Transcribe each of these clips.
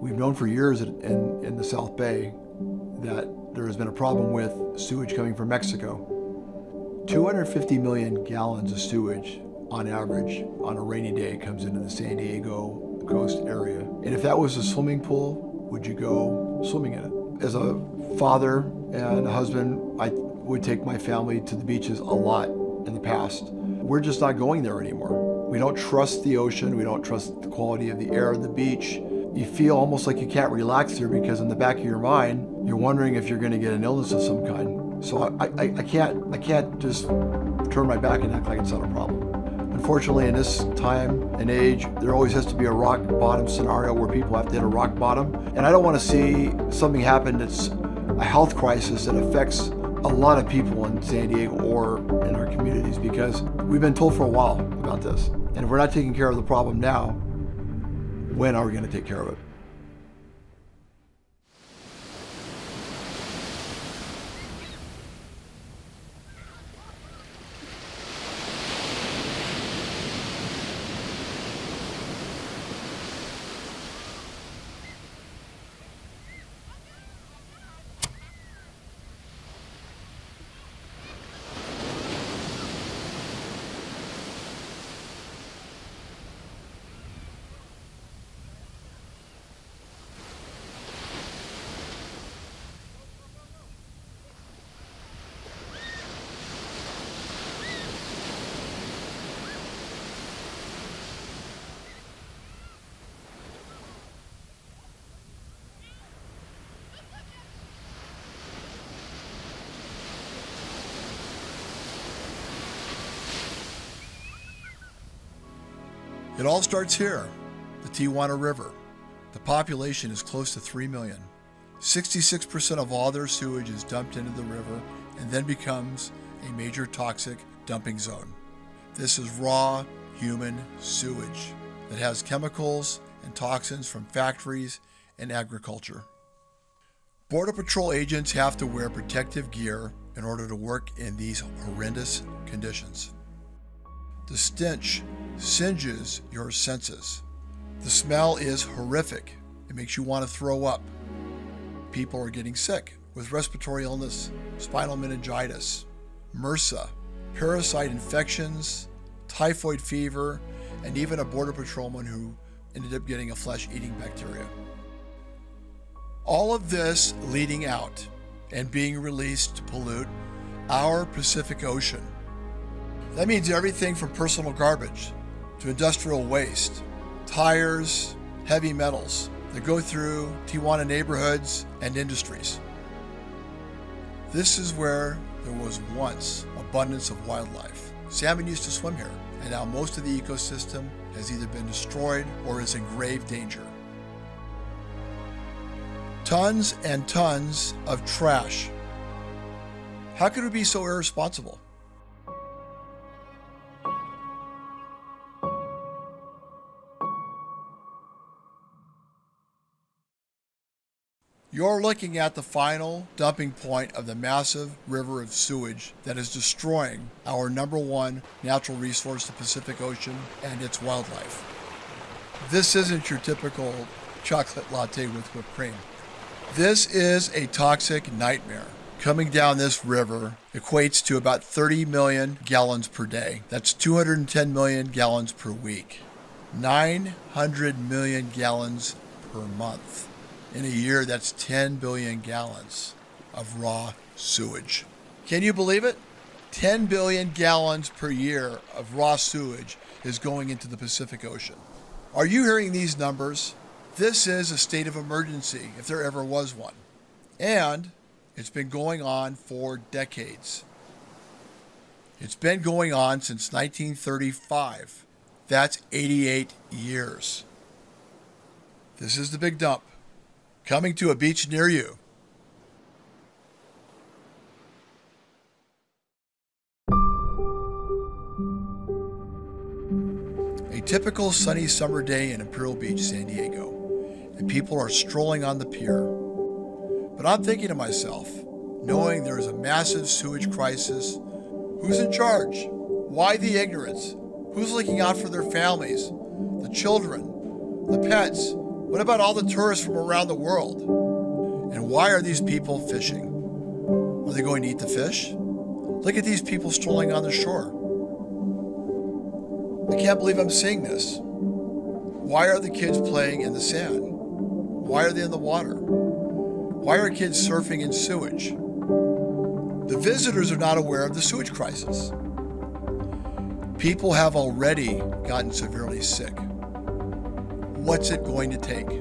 We've known for years in, in, the South Bay that there has been a problem with sewage coming from Mexico. 250 million gallons of sewage on average on a rainy day comes into the San Diego coast area. And if that was a swimming pool, would you go swimming in it? As a father and a husband, I would take my family to the beaches a lot in the past. We're just not going there anymore. We don't trust the ocean. We don't trust the quality of the air on the beach. You feel almost like you can't relax there because in the back of your mind, you're wondering if you're going to get an illness of some kind. So I, I, I can't I can't just turn my back and act like it's not a problem. Unfortunately, in this time and age, there always has to be a rock bottom scenario where people have to hit a rock bottom. And I don't want to see something happen that's a health crisis that affects a lot of people in San Diego or in our communities because we've been told for a while about this. And if we're not taking care of the problem now, when are we going to take care of it? It all starts here, the Tijuana River. The population is close to 3 million. 66% of all their sewage is dumped into the river and then becomes a major toxic dumping zone. This is raw human sewage that has chemicals and toxins from factories and agriculture. Border Patrol agents have to wear protective gear in order to work in these horrendous conditions. The stench singes your senses. The smell is horrific. It makes you want to throw up. People are getting sick with respiratory illness, spinal meningitis, MRSA, parasite infections, typhoid fever, and even a border patrolman who ended up getting a flesh eating bacteria. All of this leading out and being released to pollute our Pacific Ocean. That means everything from personal garbage to industrial waste, tires, heavy metals that go through Tijuana neighborhoods and industries. This is where there was once abundance of wildlife. Salmon used to swim here, and now most of the ecosystem has either been destroyed or is in grave danger. Tons and tons of trash. How could we be so irresponsible? You're looking at the final dumping point of the massive river of sewage that is destroying our number one natural resource, the Pacific Ocean, and its wildlife. This isn't your typical chocolate latte with whipped cream. This is a toxic nightmare. Coming down this river equates to about 30 million gallons per day. That's 210 million gallons per week. 900 million gallons per month. In a year, that's 10 billion gallons of raw sewage. Can you believe it? 10 billion gallons per year of raw sewage is going into the Pacific Ocean. Are you hearing these numbers? This is a state of emergency, if there ever was one. And it's been going on for decades. It's been going on since 1935. That's 88 years. This is the big dump coming to a beach near you. A typical sunny summer day in Imperial Beach, San Diego, and people are strolling on the pier. But I'm thinking to myself, knowing there is a massive sewage crisis, who's in charge? Why the ignorance? Who's looking out for their families, the children, the pets? What about all the tourists from around the world? And why are these people fishing? Are they going to eat the fish? Look at these people strolling on the shore. I can't believe I'm seeing this. Why are the kids playing in the sand? Why are they in the water? Why are kids surfing in sewage? The visitors are not aware of the sewage crisis. People have already gotten severely sick. What's it going to take?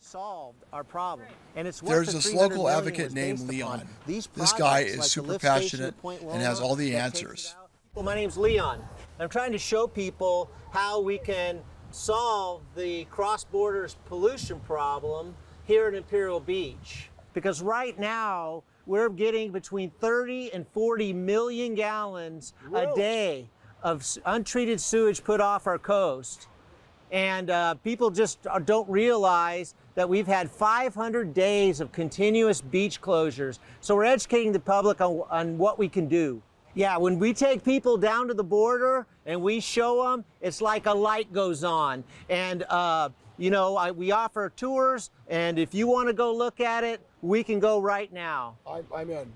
solved our problem. And it's There's this local advocate named Leon. This guy is like super passionate and has all the answers. Well, my name's Leon. I'm trying to show people how we can solve the cross borders pollution problem here at Imperial Beach. Because right now, we're getting between 30 and 40 million gallons a day of untreated sewage put off our coast. And uh, people just don't realize that we've had 500 days of continuous beach closures. So we're educating the public on, on what we can do. Yeah, when we take people down to the border and we show them, it's like a light goes on. And, uh, you know, I, we offer tours, and if you want to go look at it, we can go right now. I, I'm in.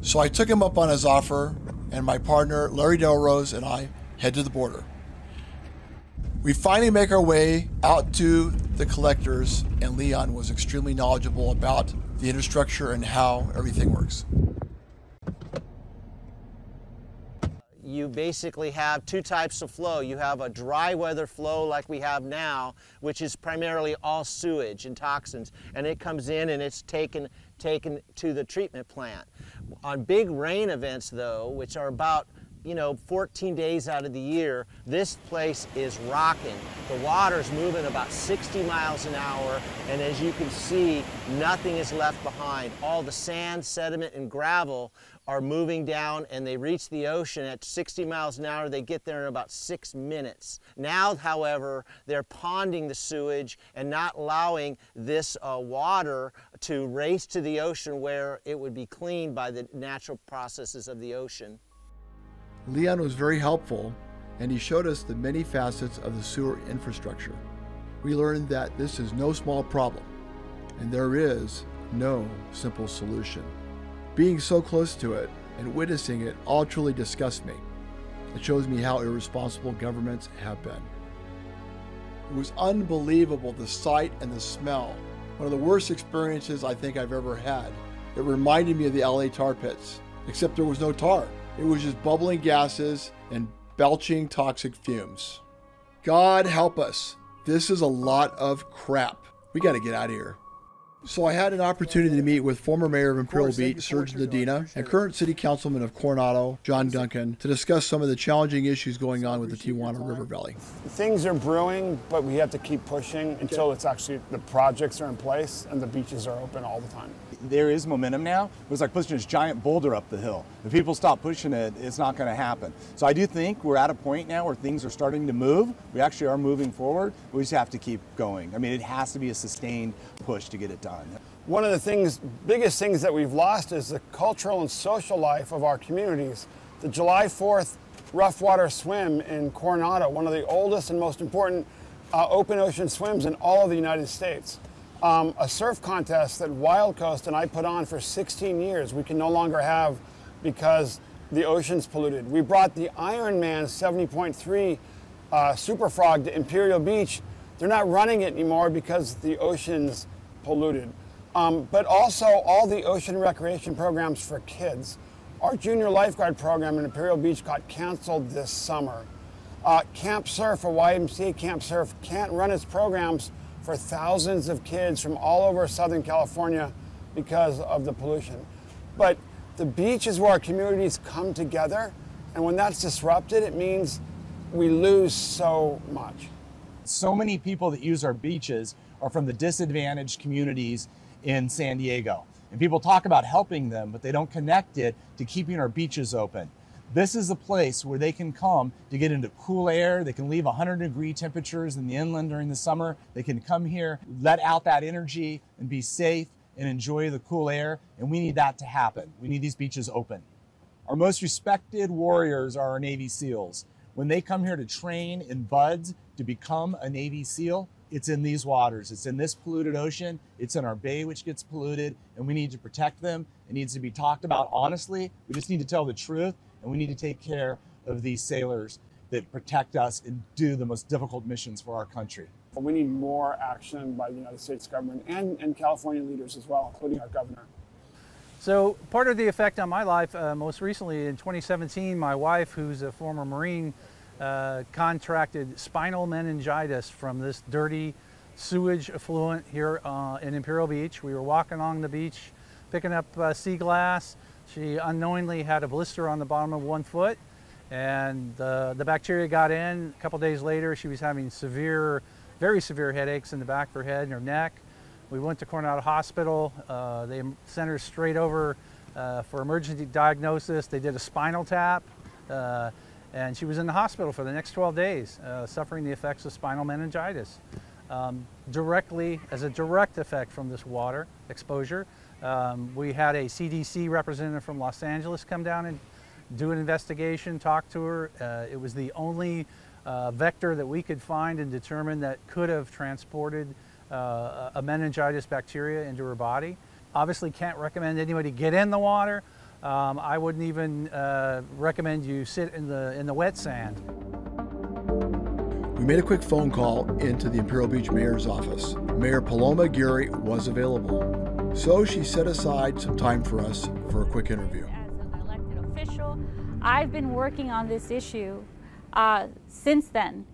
So I took him up on his offer, and my partner, Larry Delrose, and I head to the border. We finally make our way out to the collectors, and Leon was extremely knowledgeable about the infrastructure and how everything works. You basically have two types of flow. You have a dry weather flow like we have now, which is primarily all sewage and toxins, and it comes in and it's taken, taken to the treatment plant. On big rain events though, which are about you know, 14 days out of the year, this place is rocking. The water's moving about 60 miles an hour, and as you can see, nothing is left behind. All the sand, sediment, and gravel are moving down and they reach the ocean at 60 miles an hour. They get there in about six minutes. Now, however, they're ponding the sewage and not allowing this uh, water to race to the ocean where it would be cleaned by the natural processes of the ocean. Leon was very helpful and he showed us the many facets of the sewer infrastructure. We learned that this is no small problem and there is no simple solution. Being so close to it and witnessing it all truly disgusts me. It shows me how irresponsible governments have been. It was unbelievable the sight and the smell. One of the worst experiences I think I've ever had. It reminded me of the LA tar pits, except there was no tar. It was just bubbling gases and belching toxic fumes. God help us. This is a lot of crap. We got to get out of here. So I had an opportunity to meet with former mayor of Imperial Beach, Serge Dedina, and current city councilman of Coronado, John Duncan, to discuss some of the challenging issues going on with the Tijuana River Valley. Things are brewing, but we have to keep pushing until it's actually the projects are in place and the beaches are open all the time there is momentum now. It was like pushing this giant boulder up the hill. If people stop pushing it, it's not going to happen. So I do think we're at a point now where things are starting to move. We actually are moving forward. We just have to keep going. I mean, it has to be a sustained push to get it done. One of the things, biggest things that we've lost is the cultural and social life of our communities. The July 4th rough water swim in Coronado, one of the oldest and most important uh, open ocean swims in all of the United States um, a surf contest that Wild Coast and I put on for 16 years. We can no longer have because the ocean's polluted. We brought the Ironman 70.3 uh, Super Frog to Imperial Beach. They're not running it anymore because the ocean's polluted. Um, but also all the ocean recreation programs for kids. Our junior lifeguard program in Imperial Beach got canceled this summer. Uh, Camp Surf, a YMCA Camp Surf, can't run its programs for thousands of kids from all over Southern California because of the pollution. But the beach is where our communities come together, and when that's disrupted, it means we lose so much. So many people that use our beaches are from the disadvantaged communities in San Diego. And people talk about helping them, but they don't connect it to keeping our beaches open. This is a place where they can come to get into cool air. They can leave 100 degree temperatures in the inland during the summer. They can come here, let out that energy, and be safe and enjoy the cool air. And we need that to happen. We need these beaches open. Our most respected warriors are our Navy SEALs. When they come here to train in BUD/S to become a Navy SEAL, it's in these waters. It's in this polluted ocean. It's in our bay, which gets polluted, and we need to protect them. It needs to be talked about honestly. We just need to tell the truth, and we need to take care of these sailors that protect us and do the most difficult missions for our country. We need more action by the United States government and, and California leaders as well, including our governor. So part of the effect on my life, uh, most recently in 2017, my wife, who's a former Marine, uh, contracted spinal meningitis from this dirty sewage effluent here uh, in Imperial Beach. We were walking along the beach picking up uh, sea glass. She unknowingly had a blister on the bottom of one foot and the bacteria got in. A couple days later she was having severe, very severe headaches in the back of her head and her neck. We went to Coronado Hospital. Uh, they sent her straight over uh, for emergency diagnosis. They did a spinal tap. Uh, and she was in the hospital for the next 12 days, uh, suffering the effects of spinal meningitis. Um, directly, as a direct effect from this water exposure, um, we had a CDC representative from Los Angeles come down and do an investigation, talk to her. Uh, it was the only uh, vector that we could find and determine that could have transported uh, a meningitis bacteria into her body. Obviously can't recommend anybody get in the water, um, I wouldn't even uh, recommend you sit in the, in the wet sand. We made a quick phone call into the Imperial Beach Mayor's office. Mayor Paloma Aguirre was available. So she set aside some time for us for a quick interview. As an elected official, I've been working on this issue uh, since then.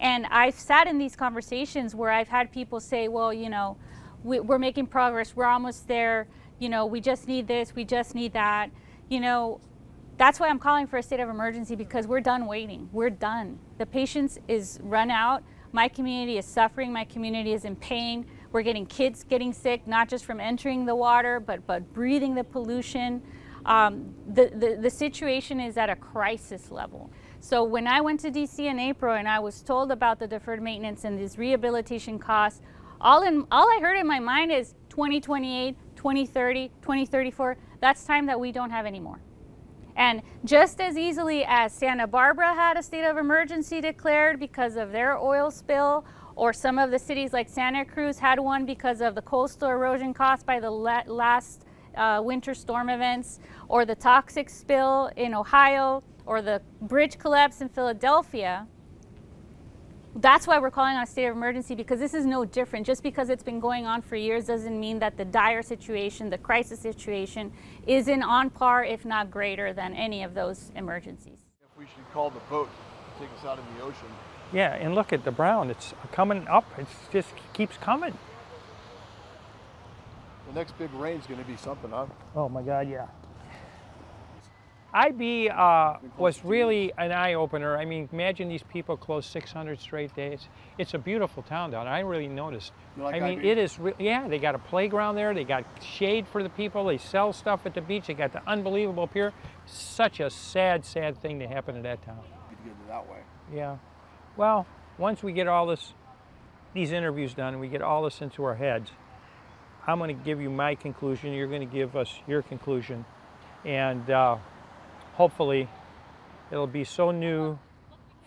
And I've sat in these conversations where I've had people say, well, you know, we, are making progress, we're almost there you know, we just need this, we just need that. You know, that's why I'm calling for a state of emergency because we're done waiting. We're done. The patience is run out. My community is suffering. My community is in pain. We're getting kids getting sick, not just from entering the water, but, but breathing the pollution. Um, the, the, the situation is at a crisis level. So when I went to DC in April and I was told about the deferred maintenance and these rehabilitation costs, all, in, all I heard in my mind is 2028, 2030, 2034, that's time that we don't have anymore. And just as easily as Santa Barbara had a state of emergency declared because of their oil spill, or some of the cities like Santa Cruz had one because of the coastal erosion caused by the last uh, winter storm events, or the toxic spill in Ohio, or the bridge collapse in Philadelphia, that's why we're calling on a state of emergency because this is no different. Just because it's been going on for years doesn't mean that the dire situation, the crisis situation, isn't on par, if not greater, than any of those emergencies. If we should call the boat to take us out in the ocean. Yeah, and look at the brown. It's coming up. It just keeps coming. The next big rain's going to be something, huh? Oh my God, yeah. IB uh, was really an eye-opener. I mean, imagine these people close 600 straight days. It's a beautiful town down there. I really noticed. Like I mean, IB? it is, yeah, they got a playground there. They got shade for the people. They sell stuff at the beach. They got the unbelievable pier. Such a sad, sad thing to happen in that town. that way. Yeah. Well, once we get all this, these interviews done, and we get all this into our heads, I'm going to give you my conclusion. You're going to give us your conclusion. And uh, hopefully it'll be so new,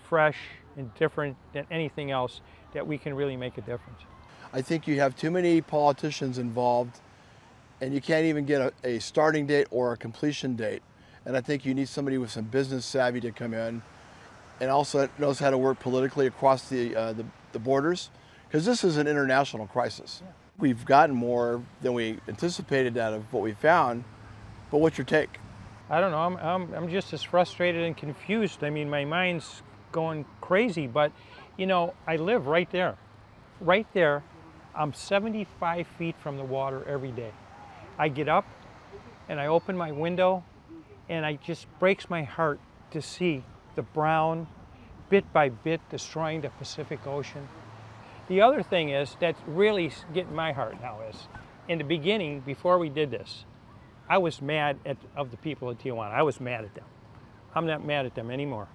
fresh, and different than anything else that we can really make a difference. I think you have too many politicians involved and you can't even get a, a, starting date or a completion date. And I think you need somebody with some business savvy to come in and also knows how to work politically across the, uh, the, the, borders because this is an international crisis. Yeah. We've gotten more than we anticipated out of what we found, but what's your take? I don't know, I'm, I'm, I'm just as frustrated and confused. I mean, my mind's going crazy, but you know, I live right there. Right there, I'm 75 feet from the water every day. I get up and I open my window and it just breaks my heart to see the brown bit by bit destroying the Pacific Ocean. The other thing is that's really getting my heart now is in the beginning, before we did this, I was mad at of the people of Tijuana. I was mad at them. I'm not mad at them anymore.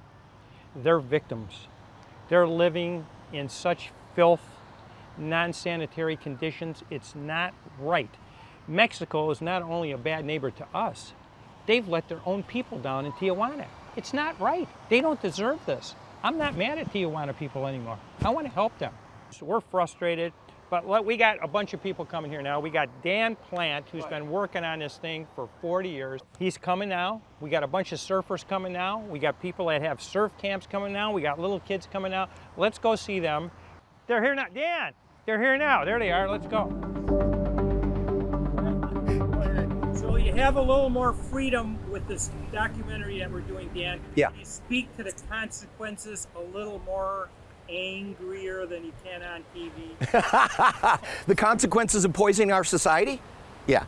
They're victims. They're living in such filth, non-sanitary conditions. It's not right. Mexico is not only a bad neighbor to us, they've let their own people down in Tijuana. It's not right. They don't deserve this. I'm not mad at Tijuana people anymore. I want to help them. So we're frustrated, but let, we got a bunch of people coming here now. We got Dan Plant, who's been working on this thing for 40 years. He's coming now. We got a bunch of surfers coming now. We got people that have surf camps coming now. We got little kids coming now. Let's go see them. They're here now. Dan, they're here now. There they are. Let's go. So you have a little more freedom with this documentary that we're doing, Dan. Yeah. You speak to the consequences a little more angrier than you can on TV. the consequences of poisoning our society? Yeah.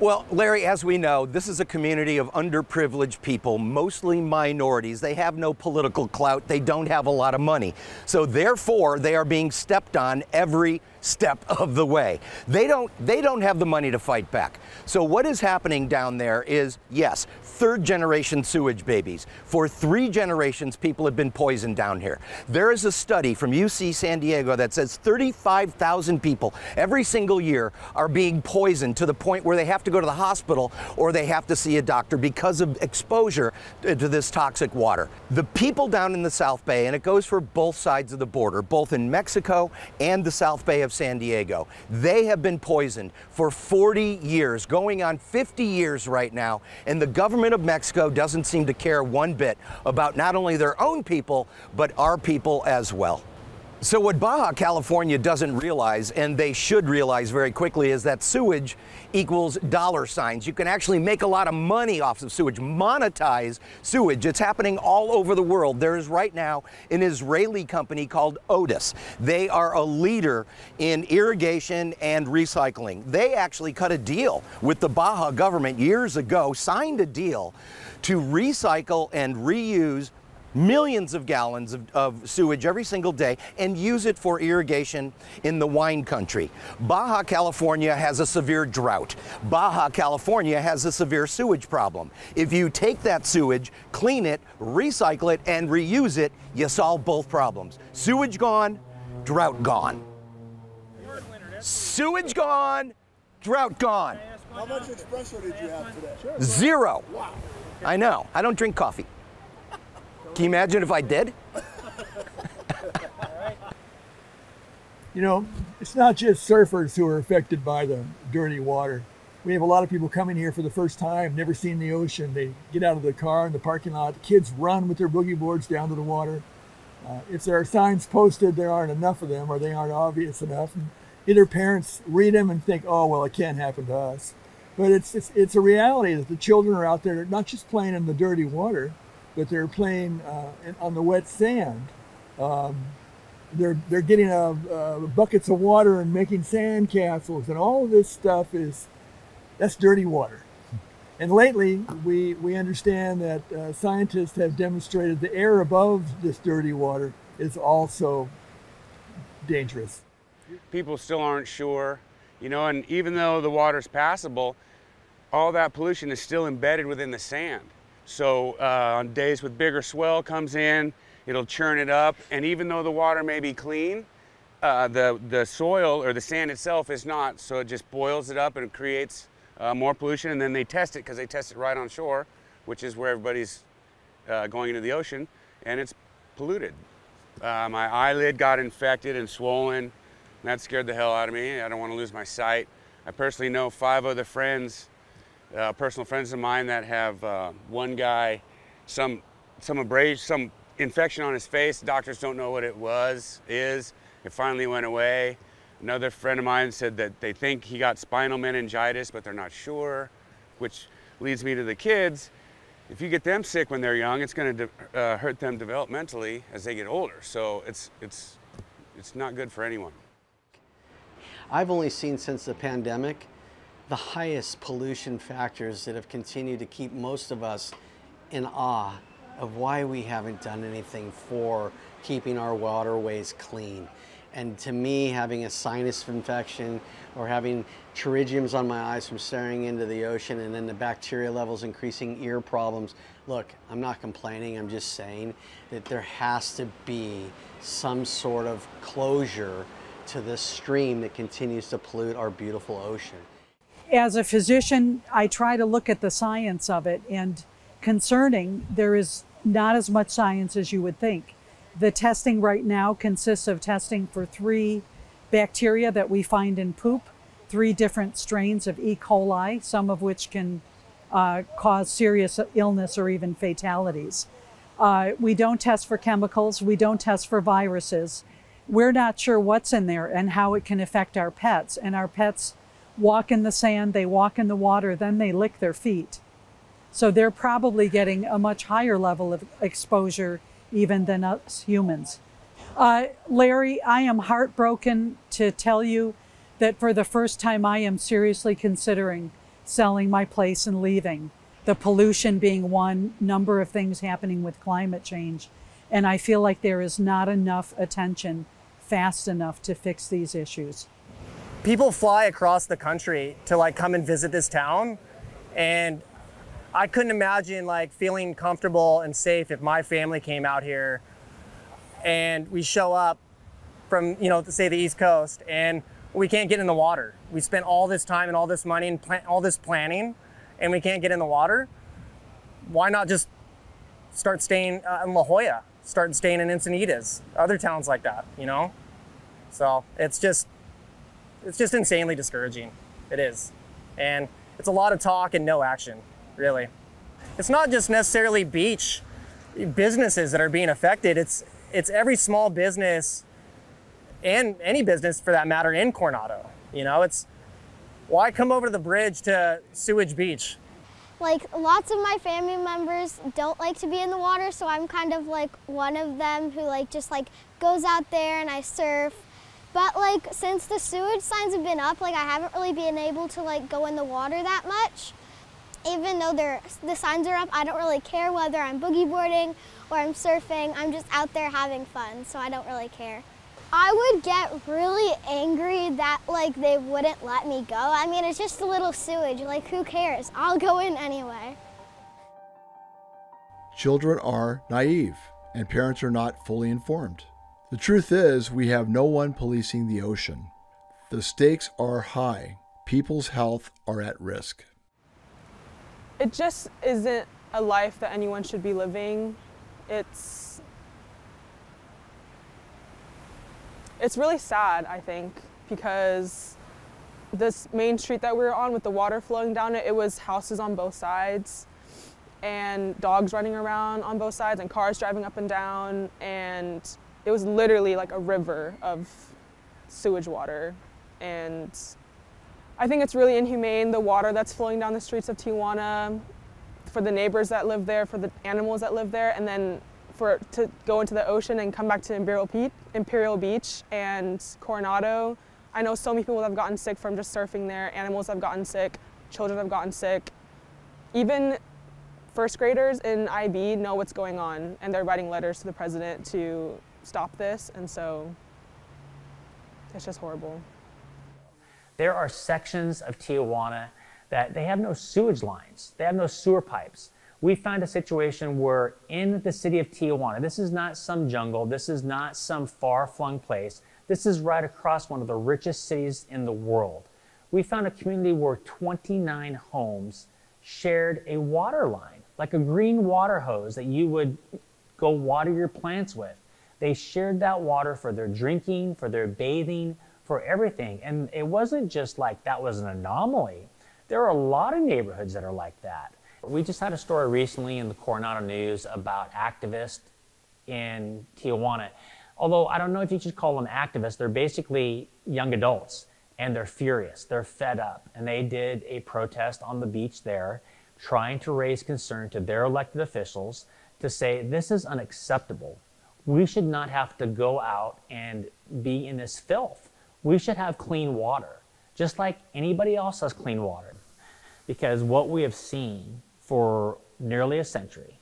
Well, Larry, as we know, this is a community of underprivileged people, mostly minorities. They have no political clout. They don't have a lot of money. So therefore, they are being stepped on every step of the way. They don't they don't have the money to fight back. So what is happening down there is yes, third generation sewage babies. For 3 generations people have been poisoned down here. There is a study from UC San Diego that says 35,000 people every single year are being poisoned to the point where they have to go to the hospital or they have to see a doctor because of exposure to this toxic water. The people down in the South Bay and it goes for both sides of the border, both in Mexico and the South Bay of San Diego. They have been poisoned for 40 years, going on 50 years right now, and the government of Mexico doesn't seem to care one bit about not only their own people, but our people as well. So, what Baja California doesn't realize, and they should realize very quickly, is that sewage equals dollar signs. You can actually make a lot of money off of sewage, monetize sewage. It's happening all over the world. There is right now an Israeli company called Otis. They are a leader in irrigation and recycling. They actually cut a deal with the Baja government years ago, signed a deal to recycle and reuse millions of gallons of, of, sewage every single day and use it for irrigation in the wine country. Baja California has a severe drought. Baja California has a severe sewage problem. If you take that sewage, clean it, recycle it, and reuse it, you solve both problems. Sewage gone, drought gone. Sewage gone, drought gone. How much espresso did you have today? Zero. Wow. I know. I don't drink coffee. Can you imagine if I did? You know, it's not just surfers who are affected by the dirty water. We have a lot of people coming here for the first time, never seen the ocean. They get out of the car in the parking lot. Kids run with their boogie boards down to the water. Uh, if there are signs posted, there aren't enough of them or they aren't obvious enough. And either parents read them and think, oh, well, it can't happen to us. But it's, it's, it's a reality that the children are out there not just playing in the dirty water, but they're playing uh, on the wet sand. Um, they're they're getting uh, uh, buckets of water and making sand castles, and all this stuff is that's dirty water. And lately, we we understand that uh, scientists have demonstrated the air above this dirty water is also dangerous. People still aren't sure, you know, and even though the water's passable, all that pollution is still embedded within the sand. So uh, on days with bigger swell comes in, it'll churn it up, and even though the water may be clean, uh, the, the soil or the sand itself is not, so it just boils it up and creates uh, more pollution, and then they test it because they test it right on shore, which is where everybody's uh, going into the ocean, and it's polluted. Uh, my eyelid got infected and swollen, and that scared the hell out of me. I don't want to lose my sight. I personally know five other friends uh, personal friends of mine that have uh, one guy, some some abrasion, some infection on his face. Doctors don't know what it was, is. It finally went away. Another friend of mine said that they think he got spinal meningitis, but they're not sure, which leads me to the kids. If you get them sick when they're young, it's going to uh, hurt them developmentally as they get older. So it's it's it's not good for anyone. I've only seen since the pandemic the highest pollution factors that have continued to keep most of us in awe of why we haven't done anything for keeping our waterways clean. And to me, having a sinus infection or having pterygiums on my eyes from staring into the ocean and then the bacteria levels increasing, ear problems. Look, I'm not complaining, I'm just saying that there has to be some sort of closure to this stream that continues to pollute our beautiful ocean. As a physician, I try to look at the science of it, and concerning, there is not as much science as you would think. The testing right now consists of testing for three bacteria that we find in poop, three different strains of E. coli, some of which can uh, cause serious illness or even fatalities. Uh, we don't test for chemicals, we don't test for viruses. We're not sure what's in there and how it can affect our pets. And our pets walk in the sand, they walk in the water, then they lick their feet. So they're probably getting a much higher level of exposure even than us humans. Uh, Larry, I am heartbroken to tell you that for the first time I am seriously considering selling my place and leaving. The pollution being one, number of things happening with climate change. And I feel like there is not enough attention fast enough to fix these issues. People fly across the country to like come and visit this town and I couldn't imagine like feeling comfortable and safe if my family came out here and we show up from, you know, say the East Coast and we can't get in the water. We spent all this time and all this money and plan- all this planning and we can't get in the water. Why not just start staying uh, in La Jolla, start staying in Encinitas, other towns like that, you know? So it's just, it's just insanely discouraging. It is. And it's a lot of talk and no action really. It's not just necessarily beach businesses that are being affected. It's it's every small business and any business for that matter in Coronado. You know, it's why come over to the bridge to Sewage Beach? Like lots of my family members don't like to be in the water, so I'm kind of like one of them who like just like goes out there and I surf. But like since the sewage signs have been up, like I haven't really been able to like go in the water that much even though they the signs are up, I don't really care whether I'm boogie boarding or I'm surfing. I'm just out there having fun, so I don't really care. I would get really angry that like they wouldn't let me go. I mean, it's just a little sewage. Like, who cares? I'll go in anyway. Children are naive, and parents are not fully informed. The truth is, we have no one policing the ocean. The stakes are high. People's health are at risk it just isn't a life that anyone should be living. It's it's really sad, I think, because this main street that we were on with the water flowing down it, it was houses on both sides and dogs running around on both sides and cars driving up and down and it was literally like a river of sewage water and I think it's really inhumane, the water that's flowing down the streets of Tijuana for the neighbors that live there, for the animals that live there, and then for to go into the ocean and come back to Imperial, Beach, Imperial Beach and Coronado. I know so many people have gotten sick from just surfing there. Animals have gotten sick, children have gotten sick. Even first graders in IB know what's going on, and they're writing letters to the president to stop this, and so it's just horrible. There are sections of Tijuana that they have no sewage lines, they have no sewer pipes. We found a situation where in the city of Tijuana, this is not some jungle, this is not some far flung place, this is right across one of the richest cities in the world. We found a community where 29 homes shared a water line, like a green water hose that you would go water your plants with. They shared that water for their drinking, for their bathing, for everything. And it wasn't just like that was an anomaly. There are a lot of neighborhoods that are like that. We just had a story recently in the Coronado News about activists in Tijuana. Although I don't know if you should call them activists, they're basically young adults and they're furious, they're fed up. And they did a protest on the beach there, trying to raise concern to their elected officials to say this is unacceptable. We should not have to go out and be in this filth we should have clean water, just like anybody else has clean water. Because what we have seen for nearly a century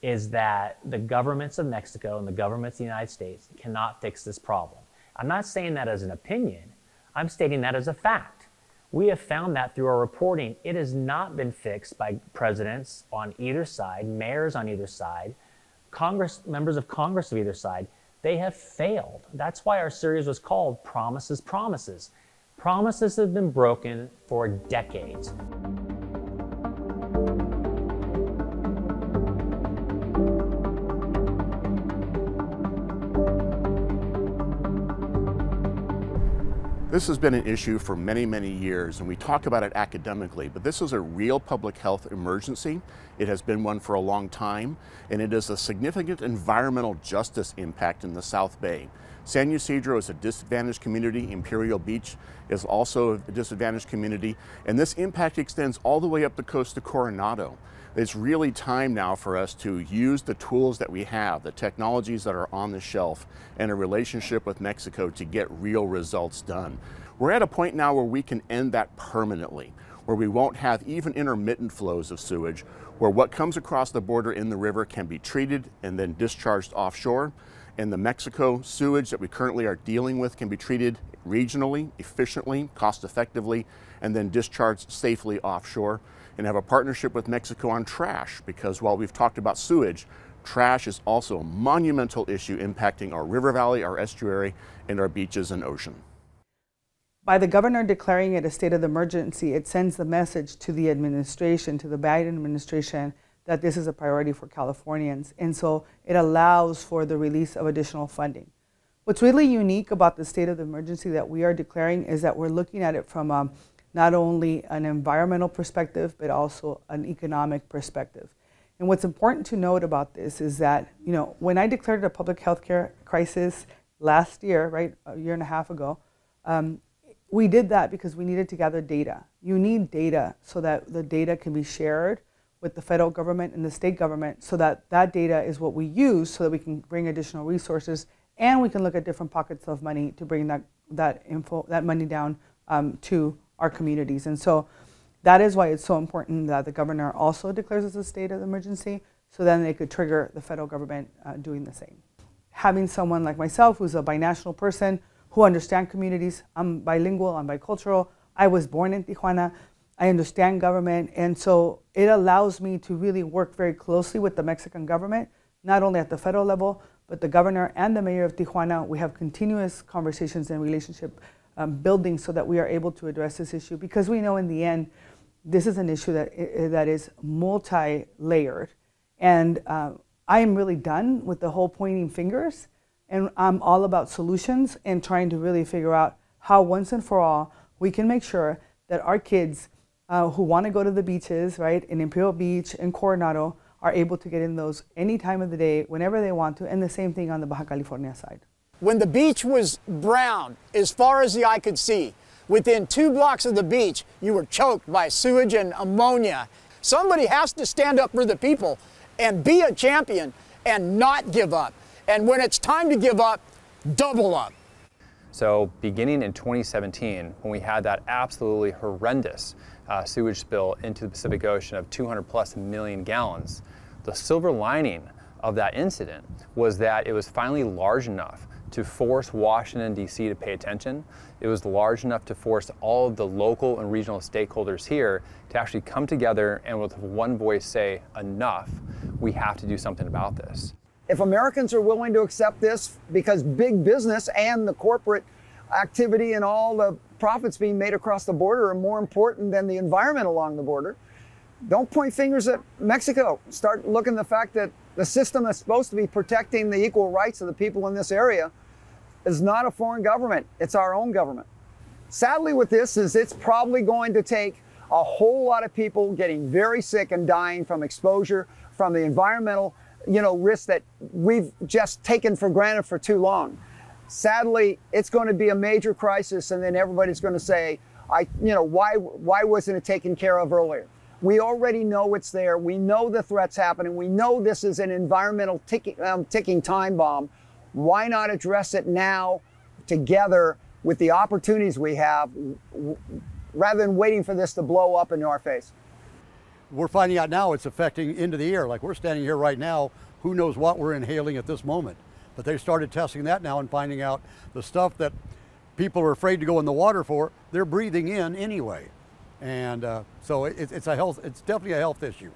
is that the governments of Mexico and the governments of the United States cannot fix this problem. I'm not saying that as an opinion, I'm stating that as a fact. We have found that through our reporting. It has not been fixed by presidents on either side, mayors on either side, Congress, members of Congress of either side. They have failed. That's why our series was called Promises, Promises. Promises have been broken for decades. This has been an issue for many, many years, and we talk about it academically, but this is a real public health emergency. It has been one for a long time, and it is a significant environmental justice impact in the South Bay. San Ysidro is a disadvantaged community. Imperial Beach is also a disadvantaged community, and this impact extends all the way up the coast to Coronado. It's really time now for us to use the tools that we have, the technologies that are on the shelf, and a relationship with Mexico to get real results done. We're at a point now where we can end that permanently, where we won't have even intermittent flows of sewage, where what comes across the border in the river can be treated and then discharged offshore, and the Mexico sewage that we currently are dealing with can be treated regionally, efficiently, cost effectively, and then discharged safely offshore and have a partnership with Mexico on trash because while we've talked about sewage, trash is also a monumental issue impacting our river valley, our estuary, and our beaches and ocean. By the governor declaring it a state of emergency, it sends the message to the administration, to the Biden administration, that this is a priority for Californians. And so it allows for the release of additional funding. What's really unique about the state of emergency that we are declaring is that we're looking at it from a not only an environmental perspective, but also an economic perspective. And what's important to note about this is that, you know, when I declared a public health care crisis last year, right, a year and a half ago, um, we did that because we needed to gather data. You need data so that the data can be shared with the federal government and the state government so that that data is what we use so that we can bring additional resources and we can look at different pockets of money to bring that, that info, that money down um, to our communities. And so that is why it's so important that the governor also declares as a state of emergency so then they could trigger the federal government uh, doing the same. Having someone like myself who's a binational person who understands communities, I'm bilingual, I'm bicultural, I was born in Tijuana, I understand government, and so it allows me to really work very closely with the Mexican government, not only at the federal level, but the governor and the mayor of Tijuana. We have continuous conversations and relationship um, building so that we are able to address this issue because we know in the end this is an issue that, that is multi-layered and uh, I am really done with the whole pointing fingers and I'm all about solutions and trying to really figure out how once and for all we can make sure that our kids uh, who want to go to the beaches, right, in Imperial Beach and Coronado, are able to get in those any time of the day, whenever they want to, and the same thing on the Baja California side. When the beach was brown as far as the eye could see, within two blocks of the beach, you were choked by sewage and ammonia. Somebody has to stand up for the people and be a champion and not give up. And when it's time to give up, double up. So beginning in 2017, when we had that absolutely horrendous uh, sewage spill into the Pacific Ocean of 200 plus million gallons, the silver lining of that incident was that it was finally large enough to force Washington, D.C. to pay attention. It was large enough to force all of the local and regional stakeholders here to actually come together and with one voice say, enough, we have to do something about this. If Americans are willing to accept this because big business and the corporate activity and all the profits being made across the border are more important than the environment along the border, don't point fingers at Mexico. Start looking at the fact that the system that's supposed to be protecting the equal rights of the people in this area is not a foreign government, it's our own government. Sadly, with this, is it's probably going to take a whole lot of people getting very sick and dying from exposure from the environmental you know risks that we've just taken for granted for too long sadly it's going to be a major crisis and then everybody's going to say i you know why why wasn't it taken care of earlier we already know it's there we know the threats happening we know this is an environmental ticking, um, ticking time bomb why not address it now together with the opportunities we have rather than waiting for this to blow up into our face? We're finding out now it's affecting into the air. Like we're standing here right now, who knows what we're inhaling at this moment. But they started testing that now and finding out the stuff that people are afraid to go in the water for, they're breathing in anyway. And uh, so it, it's a health, it's definitely a health issue.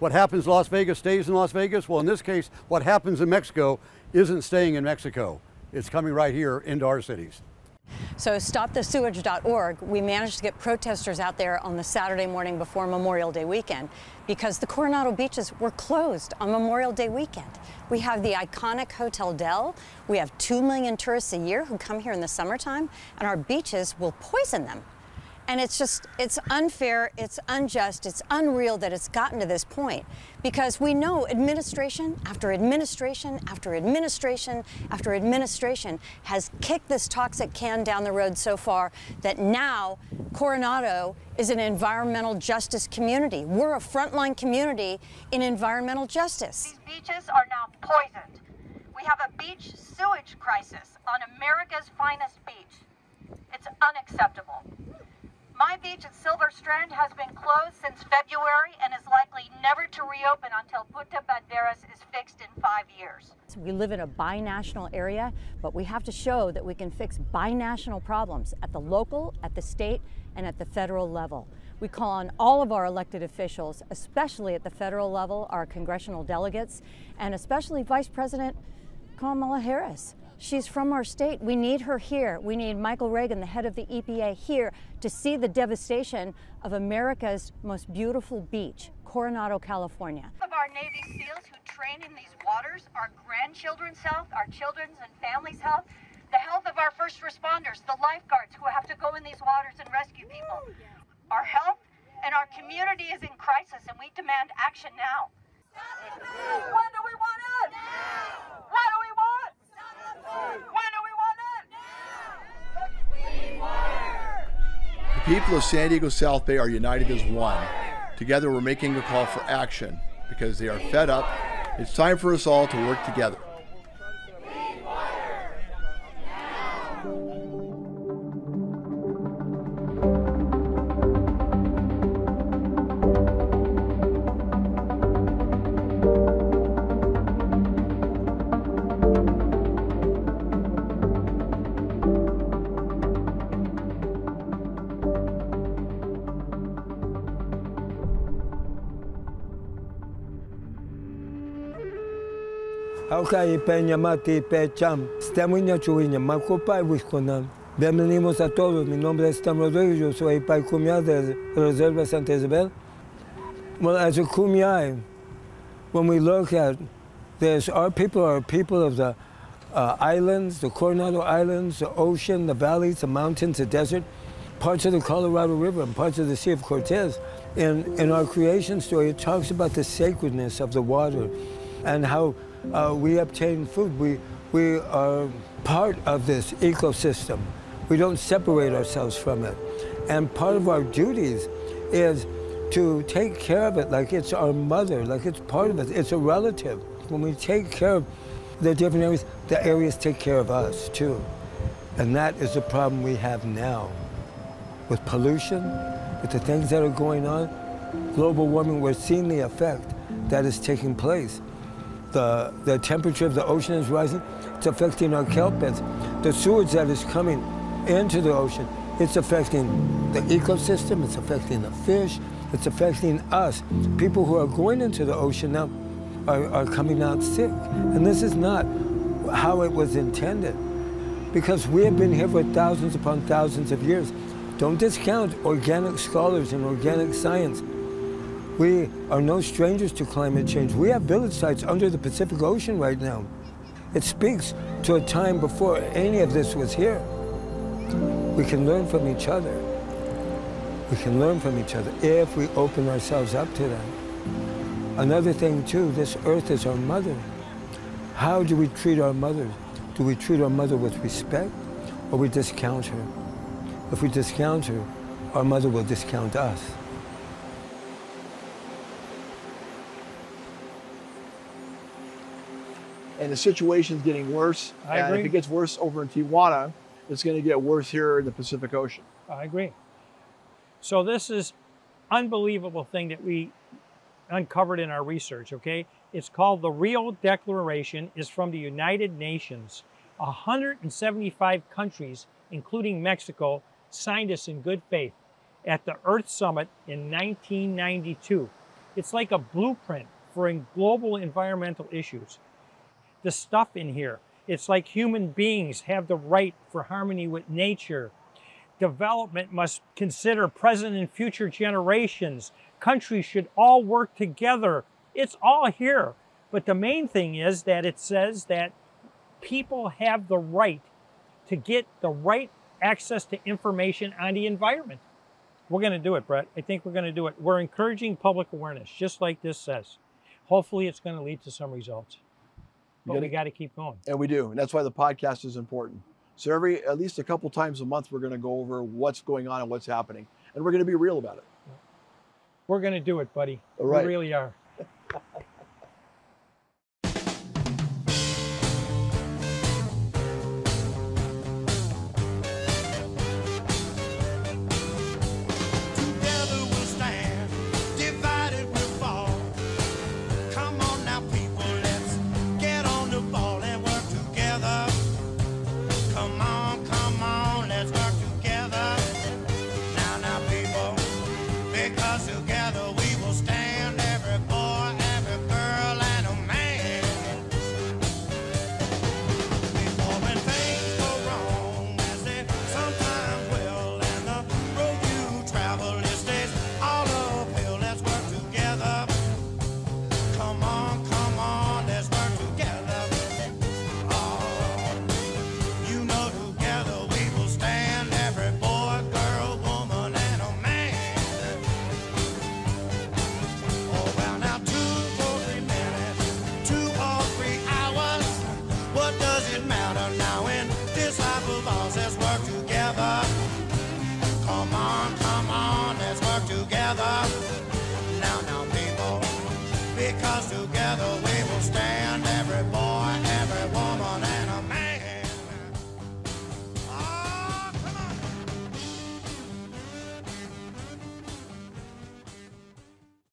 What happens Las Vegas stays in Las Vegas. Well, in this case, what happens in Mexico isn't staying in Mexico. It's coming right here into our cities. So stopthesewage.org, we managed to get protesters out there on the Saturday morning before Memorial Day weekend because the Coronado beaches were closed on Memorial Day weekend. We have the iconic Hotel Del. We have 2 million tourists a year who come here in the summertime, and our beaches will poison them and it's just, it's unfair, it's unjust, it's unreal that it's gotten to this point because we know administration after administration after administration after administration has kicked this toxic can down the road so far that now Coronado is an environmental justice community. We're a frontline community in environmental justice. These beaches are now poisoned. We have a beach sewage crisis on America's finest beach. It's unacceptable. My beach at Silver Strand has been closed since February and is likely never to reopen until Punta Banderas is fixed in five years. We live in a binational area, but we have to show that we can fix binational problems at the local, at the state, and at the federal level. We call on all of our elected officials, especially at the federal level, our congressional delegates, and especially Vice President Kamala Harris. She's from our state. We need her here. We need Michael Regan, the head of the EPA, here to see the devastation of America's most beautiful beach, Coronado, California. Of our Navy SEALs who train in these waters, our grandchildren's health, our children's and families' health, the health of our first responders, the lifeguards who have to go in these waters and rescue people. Our health and our community is in crisis, and we demand action now. When do we want it? Now! What do we want? When do we want it? The people of San Diego South Bay are united as one. Together, we're making a call for action because they are fed up. It's time for us all to work together. Auka y peña mati pecham. Estamos chuiña, macopa y wisconam. Bienvenidos a todos. Mi nombre es Stan Rodriguez. Yo soy pai Kumeyaay de Reserva Santa Isabel. Well, as a Kumeyaay, when we look at this, our people are people of the uh, islands, the Coronado Islands, the ocean, the valleys, the mountains, the desert, parts of the Colorado River, and parts of the Sea of Cortez. In, in our creation story, it talks about the sacredness of the water and how uh, we obtain food. We, we are part of this ecosystem. We don't separate ourselves from it. And part of our duties is to take care of it like it's our mother, like it's part of us. It's a relative. When we take care of the different areas, the areas take care of us too. And that is the problem we have now. With pollution, with the things that are going on, global warming, we're seeing the effect that is taking place the, the temperature of the ocean is rising. It's affecting our kelp beds. The sewage that is coming into the ocean, it's affecting the ecosystem, it's affecting the fish, it's affecting us. People who are going into the ocean now are, are coming out sick. And this is not how it was intended. Because we have been here for thousands upon thousands of years. Don't discount organic scholars and organic science. We are no strangers to climate change. We have village sites under the Pacific Ocean right now. It speaks to a time before any of this was here. We can learn from each other. We can learn from each other if we open ourselves up to that. Another thing too, this earth is our mother. How do we treat our mothers? Do we treat our mother with respect or we discount her? If we discount her, our mother will discount us. And the situation's getting worse. I and agree. if it gets worse over in Tijuana, it's going to get worse here in the Pacific Ocean. I agree. So this is unbelievable thing that we uncovered in our research, okay? It's called the Rio Declaration, is from the United Nations. 175 countries, including Mexico, signed us in good faith at the Earth Summit in 1992. It's like a blueprint for global environmental issues. The stuff in here, it's like human beings have the right for harmony with nature. Development must consider present and future generations. Countries should all work together. It's all here. But the main thing is that it says that people have the right to get the right access to information on the environment. We're going to do it, Brett. I think we're going to do it. We're encouraging public awareness, just like this says. Hopefully, it's going to lead to some results. But gotta- we got to keep going. And we do. And that's why the podcast is important. So every at least a couple times a month we're going to go over what's going on and what's happening. And we're going to be real about it. We're going to do it, buddy. All right. We really are.